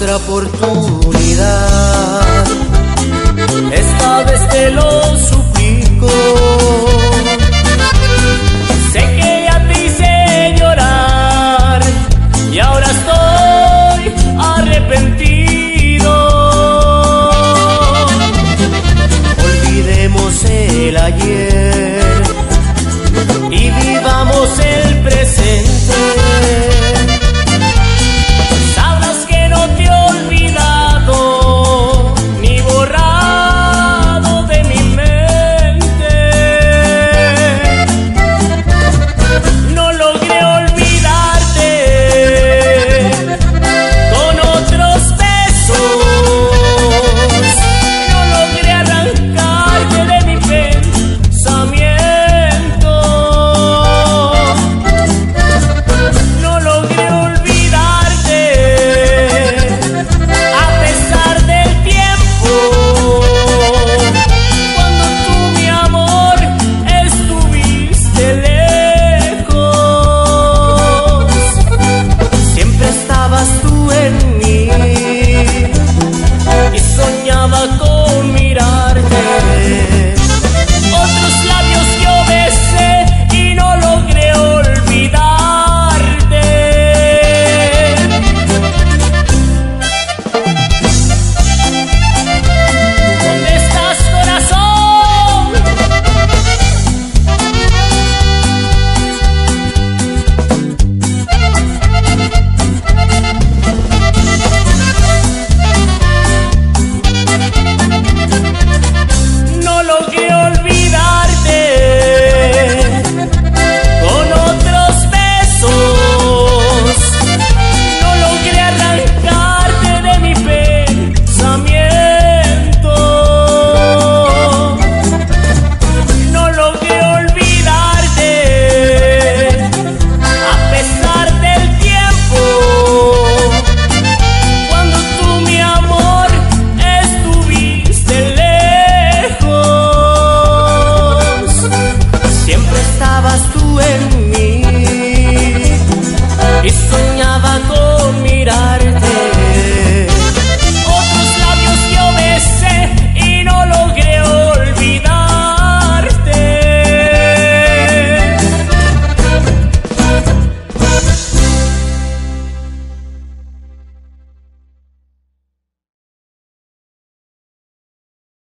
otra oportunidad. Esta vez te lo